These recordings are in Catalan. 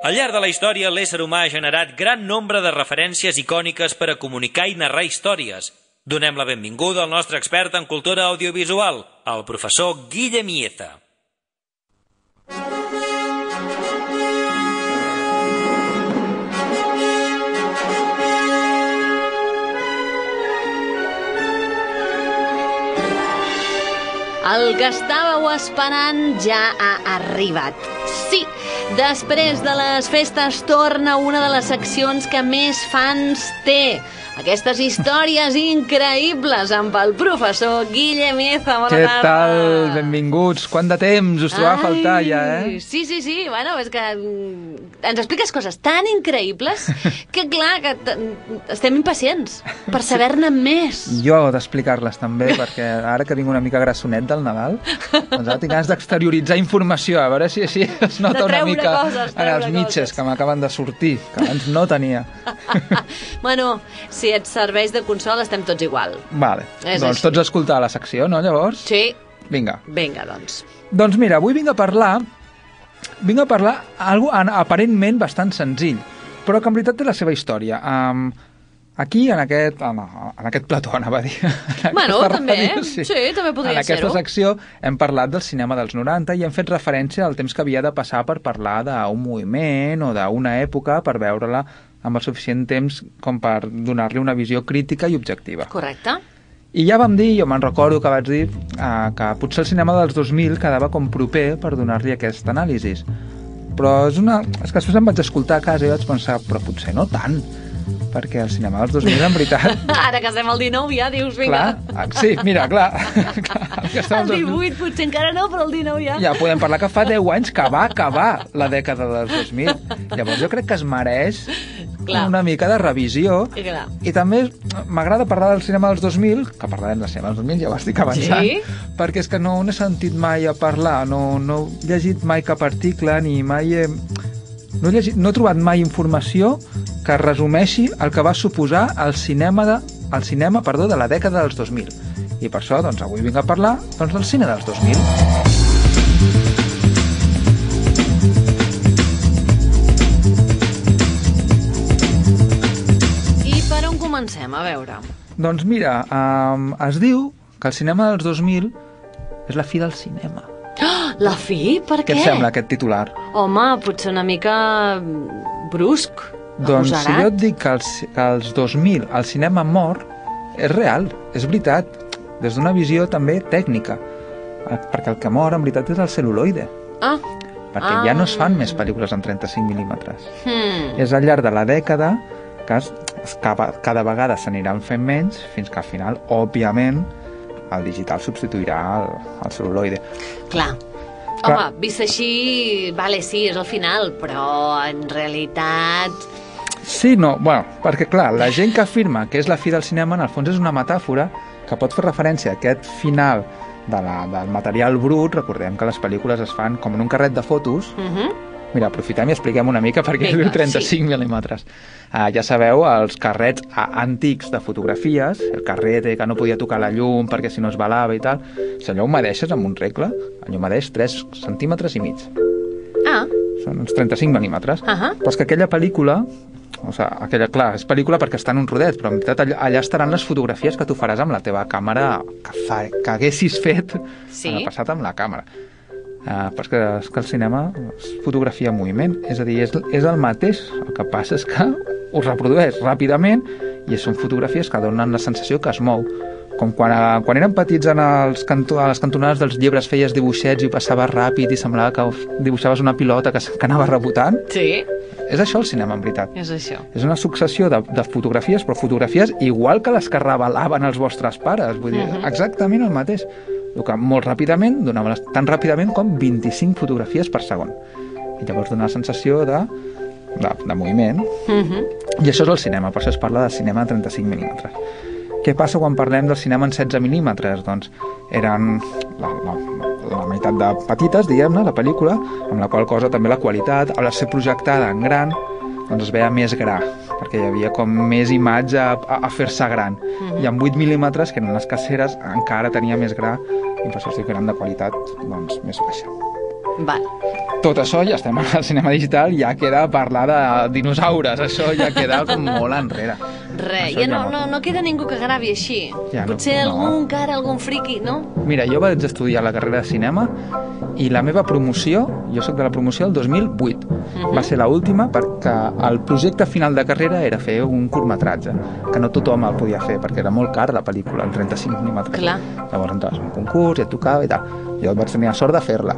Al llarg de la història, l'ésser humà ha generat gran nombre de referències icòniques per a comunicar i narrar històries. Donem la benvinguda al nostre expert en cultura audiovisual, el professor Guillem Ieza. El que estàveu esperant ja ha arribat. Sí, després de les festes torna una de les seccions que més fans té. Aquestes històries increïbles amb el professor Guillem Ieza. Bona Què tarda. tal? Benvinguts. Quant de temps? Us trobava a faltar ja, eh? Sí, sí, sí. Bueno, és que mm, ens expliques coses tan increïbles que, clar, que t- estem impacients per saber-ne més. Jo he d'explicar-les també, perquè ara que vinc una mica grassonet del Nadal, doncs ara tinc ganes d'exterioritzar informació, a veure si així es nota una mica coses, en els mitges coses. que m'acaben de sortir, que abans no tenia. bueno, si et serveix de consol, estem tots igual. Vale, És doncs així. tots a escoltar la secció, no, llavors? Sí, Vinga. vinga, doncs. Doncs mira, avui vinc a parlar vinc a parlar algo aparentment bastant senzill, però que en veritat té la seva història. Um, aquí, en aquest, en, en aquest plató, anava a dir. en Bueno, també, ràdio, sí, també podria En aquesta ser-ho. secció hem parlat del cinema dels 90 i hem fet referència al temps que havia de passar per parlar d'un moviment o d'una època per veure-la amb el suficient temps com per donar-li una visió crítica i objectiva. Correcte. I ja vam dir, jo me'n recordo que vaig dir eh, que potser el cinema dels 2000 quedava com proper per donar-li aquesta anàlisi. Però és una... És que després em vaig escoltar a casa i vaig pensar, però potser no tant, perquè el cinema dels 2000 en veritat... Ara que estem al 19 ja dius, vinga. clar, ah, sí, mira, clar, clar el el al 2000 18 potser encara no, però el 19 ja. ja podem parlar que fa 10 anys que va acabar la dècada dels 2000. Llavors jo crec que es mereix Clar. una mica de revisió I clar. i també m'agrada parlar del cinema dels 2000, que parlarem del cinema dels 2000, ja ho estic avançant, Sí? perquè és que no n'he sentit mai a parlar, no, no he llegit mai cap article, ni mai he... No he, llegit, no he trobat mai informació que resumeixi el que va suposar el cinema, de, el cinema perdó, de la dècada dels 2000. I per això doncs, avui vinc a parlar doncs, del cine dels 2000. I per on comencem? A veure. Doncs mira, um, es diu que el cinema dels 2000 és la fi del cinema. La fi? Per Què què? et sembla aquest titular? Home, potser una mica brusc. Doncs si jo et dic que als, que als 2000 el cinema mor, és real, és veritat, des d'una visió també tècnica, Eh, perquè el que mor en veritat és el celuloide, Ah, perquè Ah. ja no es fan més pel·lícules en 35 mil·límetres. hmm. És al llarg de la dècada que es, es, cada, cada vegada s'aniran fent menys fins que al final, òbviament, el digital substituirà el, el celuloide. clar. Clar. Home, vist així, vale, sí, és el final, però en realitat... Sí, no, bueno, perquè clar, la gent que afirma que és la fi del cinema en el fons és una metàfora que pot fer referència a aquest final de la, del material brut, recordem que les pel·lícules es fan com en un carret de fotos, Uh -huh. Mira, aprofitem i expliquem una mica perquè Vinga, és 35 mil·límetres. Uh, ja sabeu, els carrets uh, antics de fotografies, el carrete que no podia tocar la llum perquè si no es balava i tal, si allò ho medeixes amb un regle, allò medeix 3 centímetres i mig. Ah, Són uns 35 mil·límetres. Ahà. Però és que aquella pel·lícula, o sigui, aquella, clar, és pel·lícula perquè està en un rodet, però en veritat allà, allà estaran les fotografies que tu faràs amb la teva càmera que, fa, que haguessis fet Sí. en el passat amb la càmera. Uh, és que, és que el cinema és fotografia en moviment, és a dir, és, és el mateix, el que passa és que ho reprodueix ràpidament i són fotografies que donen la sensació que es mou. Com quan, a, quan érem petits en els canto, a les cantonades dels llibres feies dibuixets i ho passaves ràpid i semblava que dibuixaves una pilota que, que anava rebotant. sí, És això el cinema, en veritat. és això. És una successió de, de fotografies, però fotografies igual que les que revelaven els vostres pares. Vull dir, Mhm. exactament el mateix. El que molt ràpidament, donaven les- tan ràpidament com 25 fotografies per segon. I llavors dona la sensació de, de, de moviment. Uh -huh. I això és el cinema, per això es parla de cinema de 35 mil·límetres. Què passa quan parlem del cinema en 16 mil·límetres? Doncs eren la, la, la meitat de petites, diguem-ne, la pel·lícula, amb la qual cosa també la qualitat, al ser projectada en gran, doncs es veia més gra, perquè hi havia com més imatge a, a, a fer-se gran. I amb 8 mil·límetres, que eren les caceres, encara tenia més gra, i per això que eren de qualitat doncs, més baixa. Val. Tot això ja estem al cinema digital, ja queda parlar de dinosaures, això ja queda com molt enrere. Res, ja no, no, no queda ningú que gravi així. Ja no, Potser no. algun cara, algun friqui, no? Mira, jo vaig estudiar la carrera de cinema i la meva promoció, jo sóc de la promoció del 2008, Mhm. va ser la última perquè el projecte final de carrera era fer un curtmetratge, que no tothom el podia fer perquè era molt car la pel·lícula, en 35 mm. Clar. Llavors entraves en un concurs i et tocava i tal. Jo vaig tenir la sort de fer-la.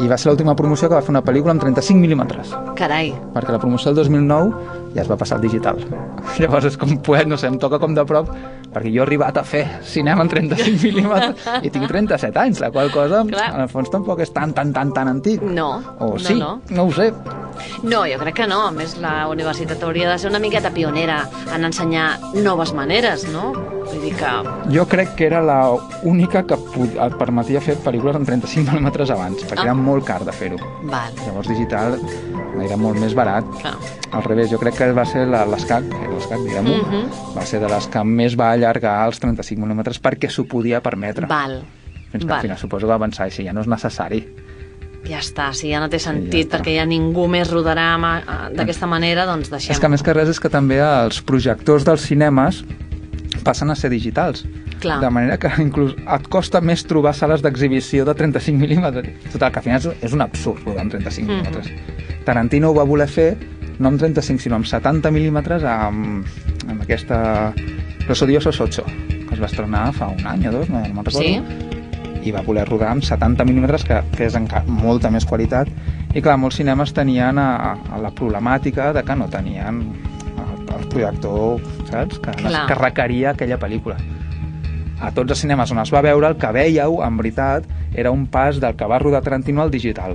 I va ser l'última promoció que va fer una pel·lícula amb 35 mm Carai. perquè la promoció del 2009 ja es va passar al digital. Llavors és com poder, no sé, em toca com de prop, perquè jo he arribat a fer cinema en 35 mil·límetres i tinc 37 anys, la qual cosa, Clar. en el fons, tampoc és tan, tan, tan, tan antic. No, O no, sí, no. no ho sé. No, jo crec que no. A més, la universitat hauria de ser una miqueta pionera en ensenyar noves maneres, no? Vull dir que... Jo crec que era la única que et permetia fer pel·lícules en 35 mil·límetres abans, perquè Ah. era molt car de fer-ho. Llavors digital era molt més barat. clar. Al revés, jo crec que va ser l'ESCAC, eh, l'ESCAC, diguem-ho, Mhm. va ser de les que més va allargar els 35 mil·límetres perquè s'ho podia permetre. Val. Fins que Val. al final suposo que va avançar així, ja no és necessari. Ja està, si ja no té ja sentit, està. perquè ja ningú més rodarà eh, d'aquesta manera, doncs deixem És que més que res és que també els projectors dels cinemes passen a ser digitals. Clar. De manera que inclús et costa més trobar sales d'exhibició de 35 mil·límetres. Total, que al final és, un absurd rodar amb 35 Mhm. mil·límetres. Tarantino ho va voler fer no amb 35, sinó amb 70 mil·límetres amb, amb aquesta Los odiosos 8, que es va estrenar fa un any o dos, no, no me'n recordo. Sí? i va voler rodar amb 70 mil·límetres, que, que és encara molta més qualitat. I clar, molts cinemes tenien a, a la problemàtica de que no tenien el, el projector, saps? Que, Clar. que requeria aquella pel·lícula. A tots els cinemes on es va veure, el que veieu, en veritat, era un pas del que va rodar Tarantino al digital.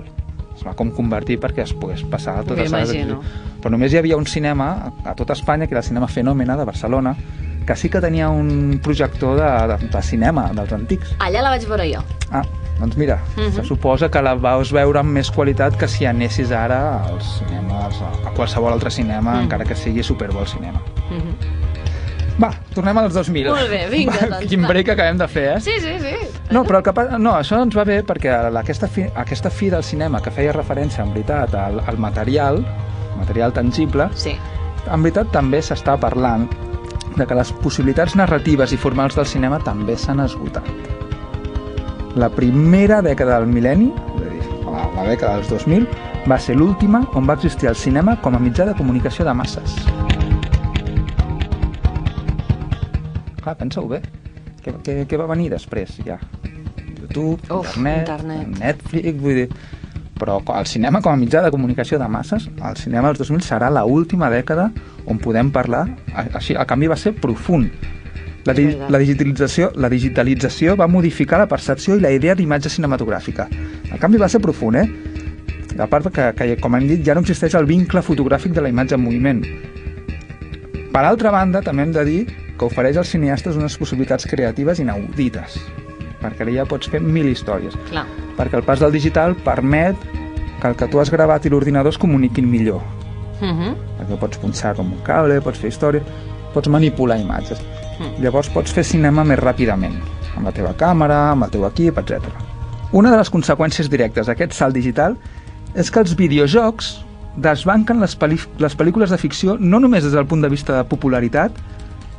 Es va com convertir perquè es pogués passar a totes les sales. Però només hi havia un cinema a tot Espanya, que era el cinema Fenòmena de Barcelona, que sí que tenia un projector de, de, de cinema dels antics. Allà la vaig veure jo. Ah, doncs mira, Mhm. se suposa que la vas veure amb més qualitat que si anessis ara als cinemes, a qualsevol altre cinema, Mhm. encara que sigui superbo al cinema. Mhm. Va, tornem als 2000. Molt bé, vinga, doncs, Quin va. break acabem de fer, eh? Sí, sí, sí. No, però el que. No, això ens va bé perquè aquesta fi, aquesta fi del cinema que feia referència, en veritat, al, al material, material tangible, Sí. en veritat també s'està parlant de que les possibilitats narratives i formals del cinema també s'han esgotat. La primera dècada del mil·lenni, la, la dècada dels 2000, va ser l'última on va existir el cinema com a mitjà de comunicació de masses. Clar, pensa-ho bé. Què, què, què va venir després, ja? YouTube, Uf, internet, internet. Netflix, vull dir... Però el cinema com a mitjà de comunicació de masses, el cinema dels 2000 serà la última dècada on podem parlar, així, el canvi va ser profund. La, di la, digitalització, la digitalització va modificar la percepció i la idea d'imatge cinematogràfica. El canvi va ser profund, eh? A part que, que, com hem dit, ja no existeix el vincle fotogràfic de la imatge en moviment. Per altra banda, també hem de dir que ofereix als cineastes unes possibilitats creatives inaudites, perquè ara ja pots fer mil històries Clar. perquè el pas del digital permet que el que tu has gravat i l'ordinador es comuniquin millor. Mhm. Perquè pots punxar-ho amb un cable, pots fer històries, pots manipular imatges. Mm. Llavors pots fer cinema més ràpidament, amb la teva càmera, amb el teu equip, etc. Una de les conseqüències directes d'aquest salt digital és que els videojocs desbanquen les, les pel·lícules de ficció no només des del punt de vista de popularitat,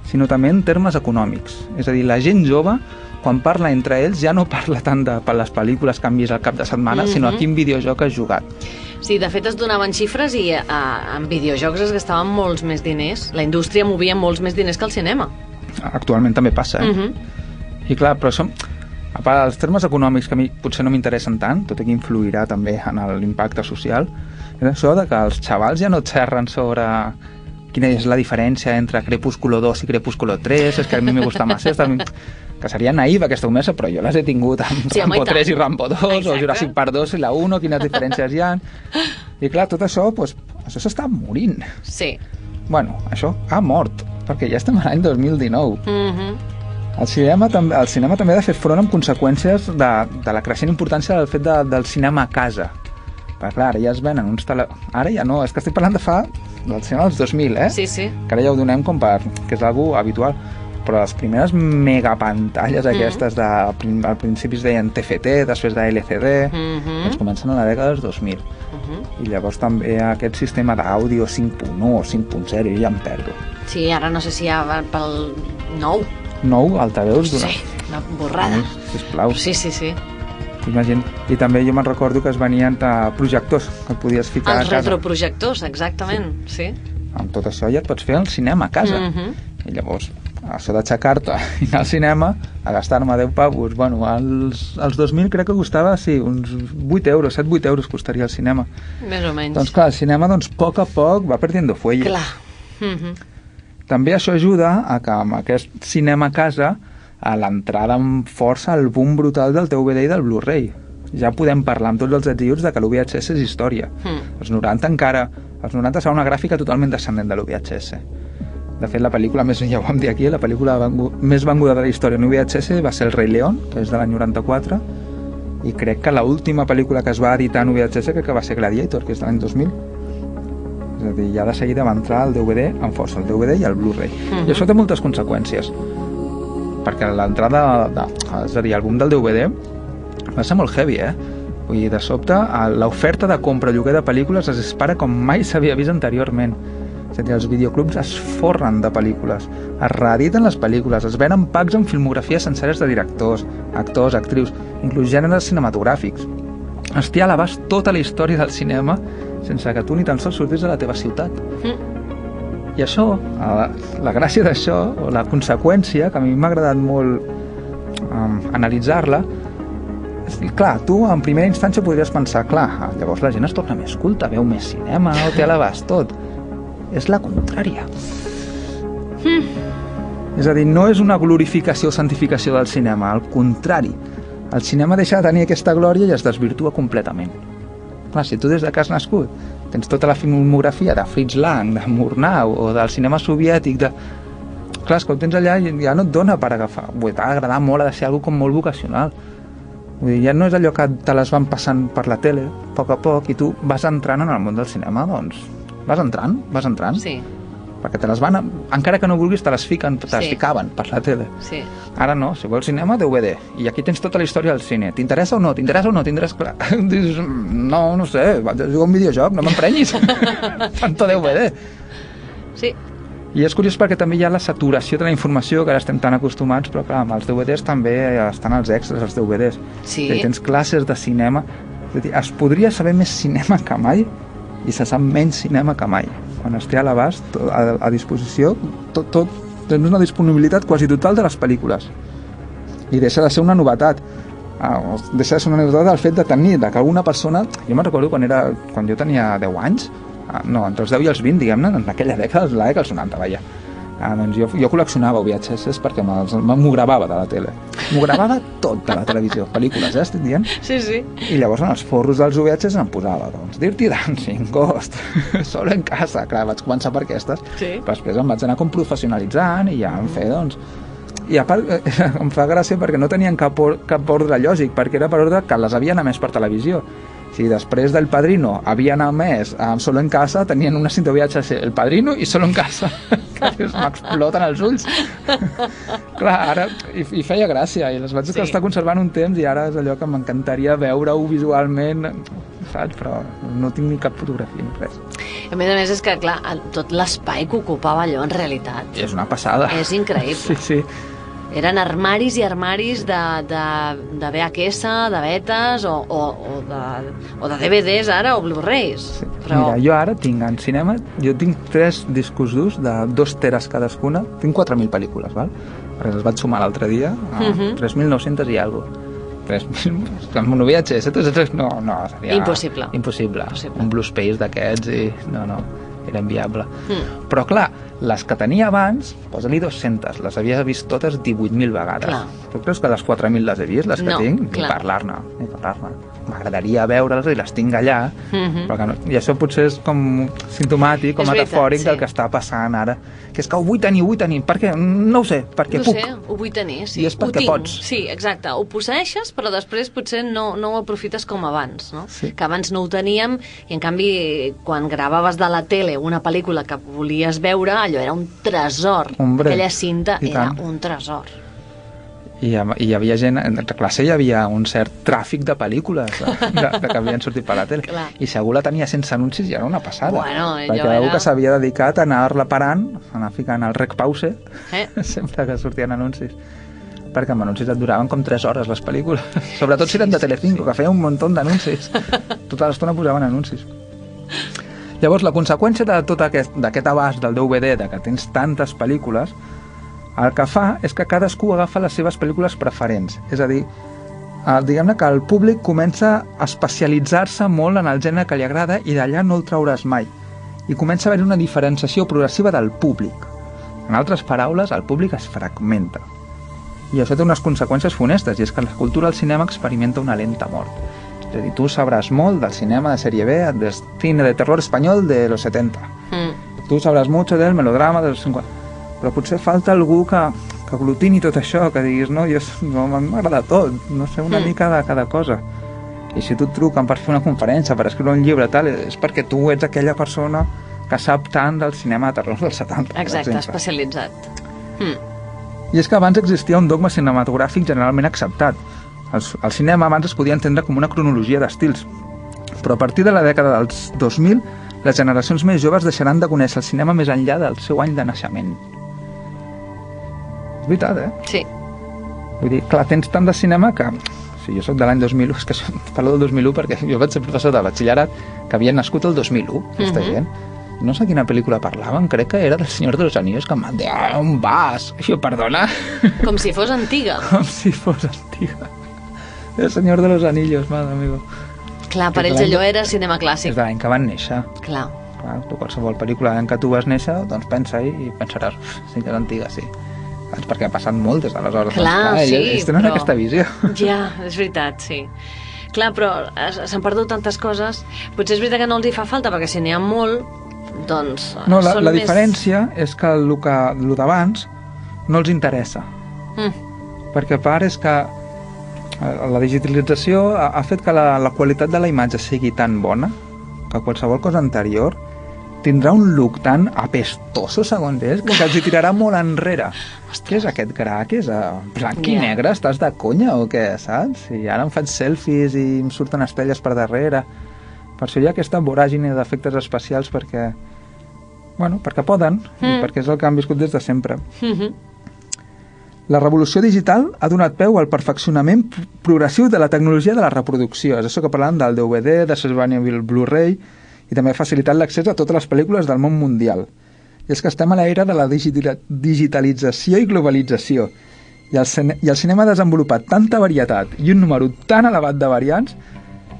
sinó també en termes econòmics. És a dir, la gent jove, quan parla entre ells, ja no parla tant de per les pel·lícules que han vist al cap de setmana, Mhm. sinó a quin videojoc has jugat. Sí, de fet es donaven xifres i eh, en videojocs es gastaven molts més diners. La indústria movia molts més diners que el cinema. Actualment també passa, eh? Mhm. I clar, però som... A part, els termes econòmics que a mi potser no m'interessen tant, tot i que influirà també en l'impacte social, és això de que els xavals ja no xerren sobre quina és la diferència entre Crepúsculo 2 i Crepúsculo 3, és que a mi me gusta más esta, que seria naiva aquesta conversa, però jo les he tingut amb Sí, Rambo tant. 3 i Rambo 2, Exacte. o Jurassic Park 2 i la 1, quines diferències hi ha. I clar, tot això, doncs, això s'està morint. Sí. Bueno, això ha mort, perquè ja estem a l'any 2019. Mhm. El cinema, també, el cinema també ha de fer front amb conseqüències de, de la creixent importància del fet de, del cinema a casa. Perquè clar, ara ja es venen uns tele... Ara ja no, és que estic parlant de fa del cinema dels 2000, eh? Sí, sí. Que ara ja ho donem com per... que és algú habitual. però les primeres megapantalles aquestes de, al principi es deien TFT, després de LCD, Mhm. ens comencen a la dècada dels 2000. Mhm. I llavors també aquest sistema d'àudio 5.1 o 5.0, jo ja em perdo. Sí, ara no sé si hi ha pel nou. Nou altaveus d'una... Sí, una borrada. Ai, sisplau. Sí, sí, sí. Imagina. I també jo me'n recordo que es venien projectors que et podies ficar Els a casa. retroprojectors, exactament, sí. Amb tot això ja et pots fer al cinema a casa. Mhm. I llavors, això d'aixecar-te i anar al cinema, a gastar-me 10 pavos, bueno, als, als 2000 crec que costava, sí, uns 8 euros, 7-8 euros costaria el cinema. Més o menys. Doncs clar, el cinema, doncs, poc a poc va perdent fuelle. Clar. Mhm. També això ajuda a que amb aquest cinema a casa a l'entrada amb força al boom brutal del DVD i del Blu-ray. Ja podem parlar amb tots els ets i uts de que l'UVHS és història. Mm. Els 90 encara... Els 90 serà una gràfica totalment descendent de l'UVHS. De fet, la pel·lícula, més ja ho vam dir aquí, la pel·lícula vengu- més venguda de la història en VHS va ser El rei León, que és de l'any 94, i crec que l'última pel·lícula que es va editar en VHS crec que va ser Gladiator, que és de l'any 2000. És a dir, ja de seguida va entrar el DVD amb força, el DVD i el Blu-ray. Mhm. I això té moltes conseqüències, perquè l'entrada, és a dir, el del DVD va ser molt heavy, eh? Vull dir, de sobte, l'oferta de compra o lloguer de pel·lícules es dispara com mai s'havia vist anteriorment. És a dir, els videoclubs es forren de pel·lícules, es reediten les pel·lícules, es venen packs amb filmografies senceres de directors, actors, actrius, inclús gèneres cinematogràfics. Es té a l'abast tota la història del cinema sense que tu ni tan sols surtis de la teva ciutat. I això, la, gràcia d'això, o la conseqüència, que a mi m'ha agradat molt um, analitzar-la, clar, tu en primera instància podries pensar, clar, llavors la gent es torna més culta, veu més cinema, o té a l'abast tot. És la contrària. És a dir, no és una glorificació o santificació del cinema, al contrari. El cinema deixa de tenir aquesta glòria i es desvirtua completament. Clar, si tu des de que has nascut tens tota la filmografia de Fritz Lang, de Murnau o del cinema soviètic, de... Clar, ho tens allà i ja no et dona per agafar. Vull dir, t'ha d'agradar molt, ha de ser algo com molt vocacional. Vull dir, ja no és allò que te les van passant per la tele, a poc a poc, i tu vas entrant en el món del cinema, doncs vas entrant, vas entrant, Sí, perquè te les van, encara que no vulguis, te les fiquen, te les Sí. ficaven per la tele. sí. Ara no, si vols cinema, DVD. I aquí tens tota la història del cine. T'interessa o no? T'interessa o no? T'interessa... Clar, dius, no, no sé, vaig a un videojoc, no m'emprenyis. Tanto DVD. Sí, I és curiós perquè també hi ha la saturació de la informació, que ara estem tan acostumats, però clar, amb els DVDs també estan els extras, els DVDs. Sí. Dir, tens classes de cinema. És a dir, es podria saber més cinema que mai i se sap menys cinema que mai. Quan es té a l'abast, a, a disposició, tot, tot, tens una disponibilitat quasi total de les pel·lícules. I deixa de ser una novetat. Ah, deixa de ser una novetat el fet de tenir, de que alguna persona... Jo me'n recordo quan, era, quan jo tenia 10 anys, ah, no, entre els 10 i els 20, diguem-ne, en aquella dècada, la dècada dels 90, vaja. Ah, doncs jo, jo col·leccionava VHS perquè m'ho gravava de la tele. M'ho gravava tot de la televisió, pel·lícules, eh, estic dient? sí, sí. I llavors en els forros dels VHS em posava, doncs, Dirty Dancing, Ghost, Solo en casa, clar, vaig començar per aquestes, Sí. però després em vaig anar com professionalitzant i ja em feia, doncs... I a part, em fa gràcia perquè no tenien cap, or cap ordre lògic, perquè era per ordre que les havien emès per televisió. Si després del Padrino havien emès amb Solo en casa, tenien una cinta VHS, El Padrino i Solo en casa. que dius, m'exploten els ulls. Clar, ara, i, i feia gràcia, i les vaig Sí. estar conservant un temps i ara és allò que m'encantaria veure-ho visualment, saps? Però no tinc ni cap fotografia ni res. A més a més és que, clar, tot l'espai que ocupava allò en realitat és una passada. és increïble. Sí, sí. Eren armaris i armaris de, de, de VHS, de betes o, o, o, de, o de DVDs ara o Blu-rays. Però... Mira, jo ara tinc en cinema, jo tinc tres discos durs de dos teres cadascuna, tinc 4.000 pel·lícules, val? Perquè les vaig sumar l'altre dia, a Mhm. 3.900 i alguna cosa. 3.000, amb un saps? No, no, seria... Impossible. Impossible. Impossible. Un Blue Space d'aquests i... No, no, era inviable. Mm. Però clar, les que tenia abans, posa-li 200, les havia vist totes 18.000 vegades. Clar. Tu creus que les 4.000 les he vist, les que No, tinc? Ni clar. parlar-ne, ni parlar-ne. M'agradaria veure-les i les tinc allà, Mhm. però que no, I això potser és com sintomàtic, com És veritat, metafòric sí. del que està passant ara. Que és que ho vull tenir, ho vull tenir. Per què? No ho sé, perquè no puc. sé, ho vull tenir, sí. I és ho perquè tinc. pots. Sí, exacte. Ho posseixes, però després potser no, no ho aprofites com abans, no? Sí. Que abans no ho teníem i, en canvi, quan gravaves de la tele una pel·lícula que volies veure, allò era un tresor. Hombre, Aquella cinta era tant. un tresor. I, hi- havia gent, en la classe hi havia un cert tràfic de pel·lícules de, de, que havien sortit per la tele. Clar. I segur la tenia sense anuncis i era una passada. Bueno, perquè algú era- que s'havia dedicat a anar-la parant, a anar ficant el rec pause, Eh? sempre que sortien anuncis. Perquè amb anuncis et duraven com 3 hores les pel·lícules. Sobretot si eren de Telecinco, que feia un munt d'anuncis. Tota l'estona posaven anuncis. Llavors, la conseqüència de tot aquest, d'aquest abast del DVD, de que tens tantes pel·lícules, el que fa és que cadascú agafa les seves pel·lícules preferents. És a dir, diguem-ne que el públic comença a especialitzar-se molt en el gènere que li agrada i d'allà no el trauràs mai. I comença a haver una diferenciació progressiva del públic. En altres paraules, el públic es fragmenta. I això té unes conseqüències funestes, i és que la cultura del cinema experimenta una lenta mort. És a dir, tu sabràs molt del cinema de sèrie B, del cine de terror espanyol de los 70. Mm. Tu sabràs mucho del melodrama dels 50. Però potser falta algú que, que aglutini tot això, que diguis, no, jo, no, m'agrada tot, no sé, una Mm. mica de cada cosa. I si tu et truquen per fer una conferència, per escriure un llibre, tal, és perquè tu ets aquella persona que sap tant del cinema de terror dels 70, per Exacte, especialitzat. Mm. I és que abans existia un dogma cinematogràfic generalment acceptat. El, el cinema abans es podia entendre com una cronologia d'estils. Però a partir de la dècada dels 2000, les generacions més joves deixaran de conèixer el cinema més enllà del seu any de naixement. És veritat, eh? Sí. Vull dir, clar, tens tant de cinema que... Si jo sóc de l'any 2001, és que això- parlo del 2001 perquè jo vaig ser professor de batxillerat que havia nascut el 2001, aquesta Mhm. gent. No sé quina pel·lícula parlaven, crec que era del Senyor de los Anillos, que em van dir, ah, un vas. I jo, perdona, Com si fos antiga. com si fos antiga. El Senyor de los Anillos, madre amigo. Clar, per És ells allò era cinema És clàssic. de l'any que van néixer. Clar. Clar, tu qualsevol pel·lícula en què tu vas néixer, doncs pensa-hi i pensaràs, "Uf, sí que és antiga, sí. Saps? Perquè ha passat molt des d'aleshores. Clar, doncs, sí, ells tenen però- aquesta visió. Ja, és veritat, sí. Clar, però s'han perdut tantes coses. Potser és veritat que no els hi fa falta, perquè si n'hi ha molt, doncs... No, la, la més... diferència és que el que, el d'abans no els interessa. Mm. Perquè a part és que eh, la digitalització ha, ha fet que la, la qualitat de la imatge sigui tan bona que qualsevol cosa anterior tindrà un look tan apestoso, segons ells, que els hi tirarà molt enrere. Què és aquest gra? Què és? eh, Blanc i negre? Estàs de conya o què, saps? I ara em faig selfies i em surten estrelles per darrere. Per això hi ha aquesta voràgine d'efectes especials perquè... Bueno, perquè poden, mm. i Mm. perquè és el que han viscut des de sempre. Mhm. La revolució digital ha donat peu al perfeccionament progressiu de la tecnologia de la reproducció. És això que parlant del DVD, de Survivable Blu-ray, i també ha facilitat l'accés a totes les pel·lícules del món mundial. I és que estem a l'era de la digitalització i globalització. I el, I el cinema ha desenvolupat tanta varietat i un número tan elevat de variants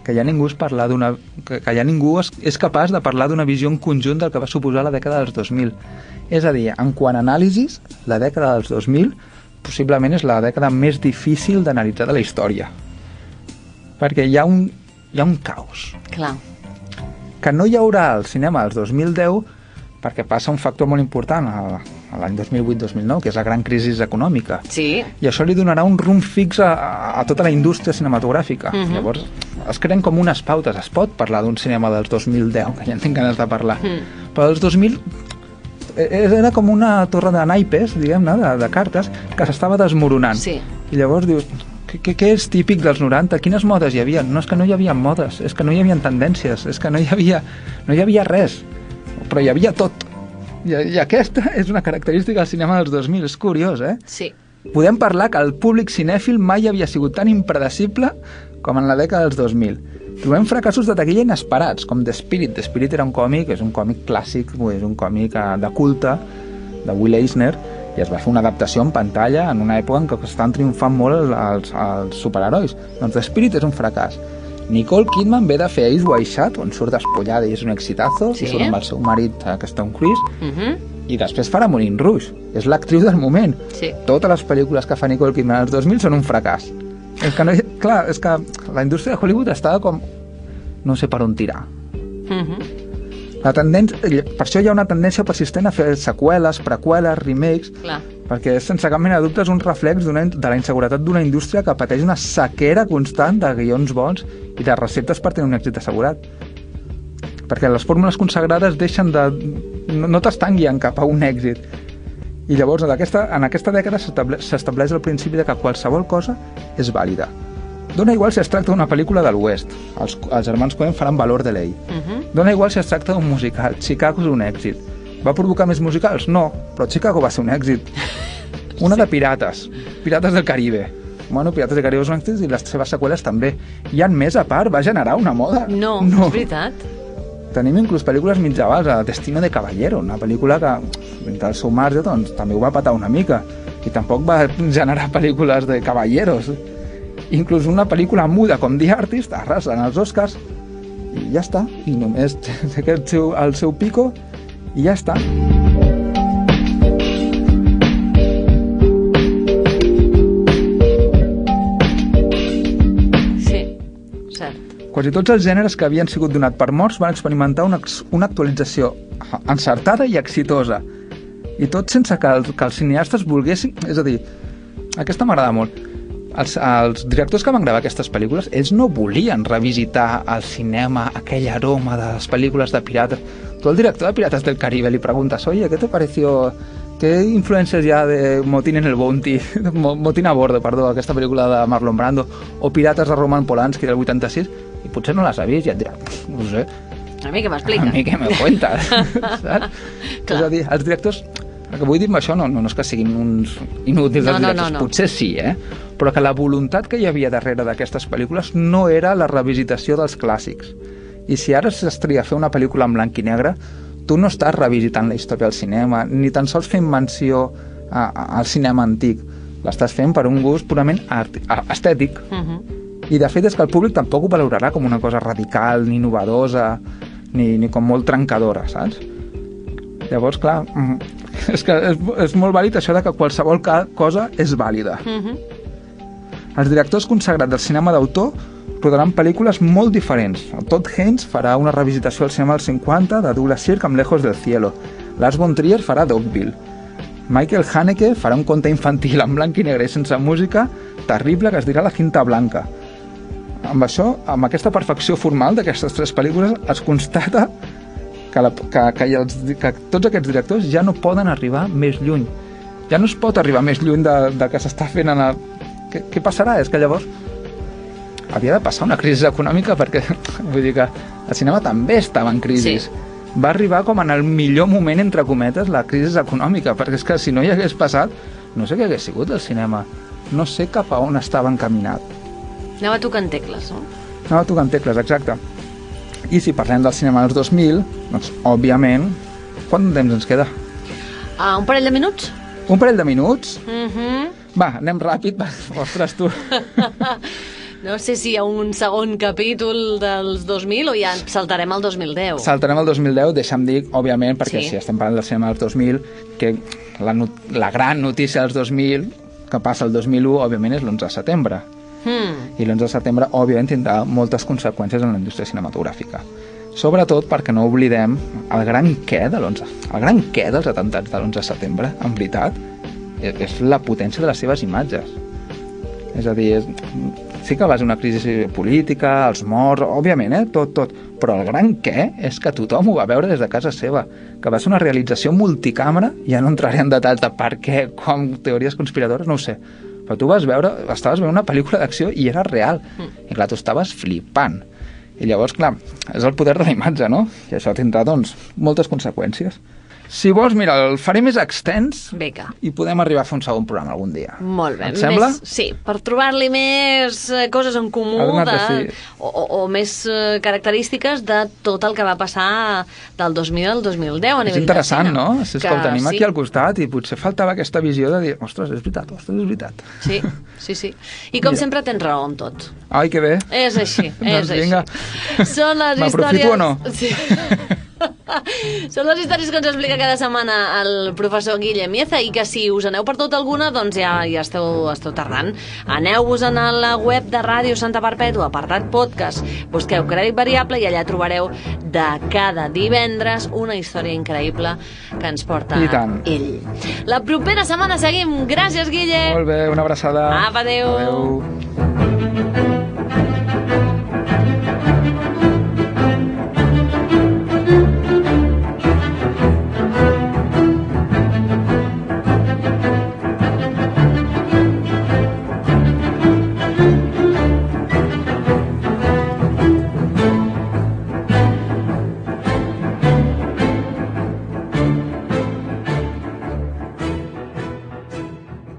que ja ningú, es parlar d'una que, que ja ningú és, és capaç de parlar d'una visió en conjunt del que va suposar la dècada dels 2000. És a dir, en quant a anàlisis, la dècada dels 2000 possiblement és la dècada més difícil d'analitzar de la història. Perquè hi ha un, hi ha un caos. Clar. Que no hi haurà al cinema als 2010 perquè passa un factor molt important a, a l'any 2008-2009, que és la gran crisi econòmica. Sí. I això li donarà un rumb fix a, a, tota la indústria cinematogràfica. Mhm. Llavors, es creen com unes pautes. Es pot parlar d'un cinema dels 2010, que ja en tinc ganes de parlar. Mm. Però dels 2000 eh, era com una torre de naipes, diguem-ne, de, de cartes, que s'estava desmoronant. Sí. I llavors dius, què, què, què és típic dels 90? Quines modes hi havia? No és que no hi havia modes, és que no hi havia tendències, és que no hi havia, no hi havia res, però hi havia tot. I, I aquesta és una característica del cinema dels 2000, és curiós, eh? Sí. Podem parlar que el públic cinèfil mai havia sigut tan impredecible com en la dècada dels 2000. Trobem fracassos de taquilla inesperats, com The Spirit. The Spirit era un còmic, és un còmic clàssic, és un còmic eh, de culte, de Will Eisner, i es va fer una adaptació en pantalla en una època en què estan triomfant molt els, els superherois. Doncs The Spirit és un fracàs. Nicole Kidman ve de fer Ace Wide Shut, on surt despullada i és un exitazo, Sí. i surt amb el seu marit, eh, que està un Chris, Mhm. i després farà Moulin Rouge. És l'actriu del moment. Sí. Totes les pel·lícules que fa Nicole Kidman als 2000 són un fracàs. És que no. Clar, és que la indústria de Hollywood estava com... No sé per on tirar. Mhm. La tendència... Per això hi ha una tendència persistent a fer seqüeles, preqüeles, remakes, Clar. perquè és, sense cap mena de dubte és un reflex de la inseguretat d'una indústria que pateix una sequera constant de guions bons i de receptes per tenir un èxit assegurat. Perquè les fórmules consagrades deixen de no, no t'estan guiant cap a un èxit. I llavors, en aquesta, en aquesta dècada s'estable- s'estableix el principi de que qualsevol cosa és vàlida. Dona igual si es tracta d'una pel·lícula de l'Oest. Els, els germans Coen faran valor de l'ell. Uh -huh. Dona igual si es tracta d'un musical. Chicago és un èxit. Va provocar més musicals? No, però Chicago va ser un èxit. Una de Pirates. Pirates del Caribe. Bueno, Pirates del Caribe és un èxit i les seves seqüeles també. Hi han més a part, va generar una moda. No, no. és veritat. Tenim inclús pel·lícules mitjavals, a Destino de Caballero, una pel·lícula que, dintre el seu marge, doncs, també ho va patar una mica. I tampoc va generar pel·lícules de caballeros. Inclús una pel·lícula muda com The Artist arrasa en els Oscars i ja està. I només té aquest seu, el seu pico i ja està. Quasi tots els gèneres que havien sigut donat per morts van experimentar una, una actualització encertada i exitosa. I tot sense que, el, que els cineastes volguessin... És a dir, aquesta m'agrada molt. Els, els directors que van gravar aquestes pel·lícules, ells no volien revisitar al cinema aquell aroma de les pel·lícules de pirates. Tu al director de Pirates del Caribe li preguntes, oye, ¿qué te pareció ¿Qué influencias ya de Motín en el Bounty, Mo- Motín a bordo, perdó, aquesta pel·lícula de Marlon Brando, o Pirates de Roman Polanski del 86, i potser no ha vist i et dirà, no sé, A mi que a m'explica. mi què me cuentas, saps? És a dir, els directors, el que vull dir amb això no, no, no és que siguin uns inútils No, els no, directors, no, no. potser sí, eh? però que la voluntat que hi havia darrere d'aquestes pel·lícules no era la revisitació dels clàssics. I si ara s'estria a fer una pel·lícula en blanc i negre, tu no estàs revisitant la història del cinema, ni tan sols fent menció a, a, al cinema antic. L'estàs fent per un gust purament art, a- estètic. Uh -huh. I de fet és que el públic tampoc ho valorarà com una cosa radical, ni innovadosa, ni, ni com molt trencadora, saps? Llavors, clar, mm, és que és, és molt vàlid això de que qualsevol cosa és vàlida. Uh -huh. Els directors consagrats del cinema d'autor rodaran pel·lícules molt diferents. El Todd Haynes farà una revisitació al cinema dels 50 de Douglas Sirk amb Lejos del Cielo. Lars von Trier farà Dogville. Michael Haneke farà un conte infantil en blanc i negre i sense música terrible que es dirà La cinta blanca. Amb això, amb aquesta perfecció formal d'aquestes tres pel·lícules, es constata que, la, que, que, els, que tots aquests directors ja no poden arribar més lluny. Ja no es pot arribar més lluny de, de que s'està fent en el... Què, què passarà? És que llavors havia de passar una crisi econòmica perquè vull dir que el cinema també estava en crisi. Sí. Va arribar com en el millor moment, entre cometes, la crisi econòmica, perquè és que si no hi hagués passat, no sé què hagués sigut el cinema. No sé cap a on estava encaminat. Anava tocant tecles, no? Anava tocant tecles, exacte. I si parlem del cinema dels 2000, doncs, òbviament, quant temps ens queda? Ah, un parell de minuts? Un parell de minuts? Uh -huh. Va, anem ràpid, va. ostres, tu. No sé si hi ha un segon capítol dels 2000 o ja saltarem al 2010. Saltarem al 2010, deixa'm dir, òbviament, perquè Sí. si estem parlant del cinema dels 2000, que la, la gran notícia dels 2000, que passa el 2001, òbviament, és l'11 de setembre. Hmm. I l'11 de setembre, òbviament, tindrà moltes conseqüències en la indústria cinematogràfica. Sobretot perquè no oblidem el gran què de l'11. El gran què dels atentats de l'11 de setembre, en veritat, és, és la potència de les seves imatges. És a dir, és, sí que va ser una crisi política, els morts, òbviament, eh? tot, tot, però el gran què és que tothom ho va veure des de casa seva, que va ser una realització multicàmera, ja no entraré en detalls de per què, com teories conspiradores, no ho sé, però tu vas veure, estaves veient una pel·lícula d'acció i era real, i clar, tu estaves flipant. I llavors, clar, és el poder de la imatge, no? I això tindrà, doncs, moltes conseqüències. Si vols, mira, el faré més extens Vinga. i podem arribar a fer un segon programa algun dia. Molt bé. Et sembla? Més, sí, per trobar-li més eh, coses en comú de, sí. o, o, o més eh, característiques de tot el que va passar del 2000 al 2010 a És interessant, no? És que el tenim sí. aquí al costat i potser faltava aquesta visió de dir, ostres, és veritat, ostres, és veritat. Sí, sí, sí. I com Mira. sempre tens raó amb tot. Ai, que bé. És així, és Doncs així. Són les M'aprofito històries... o no? Sí. Són les històries que ens explica cada setmana el professor Guillem Mieza i que si us aneu per tot alguna, doncs ja, ja esteu, esteu tardant. Aneu-vos a la web de Ràdio Santa Perpètua, apartat podcast, busqueu Crèdit Variable i allà trobareu de cada divendres una història increïble que ens porta ell. La propera setmana seguim. Gràcies, Guillem. Molt bé, una abraçada. Apa, adéu. Adéu.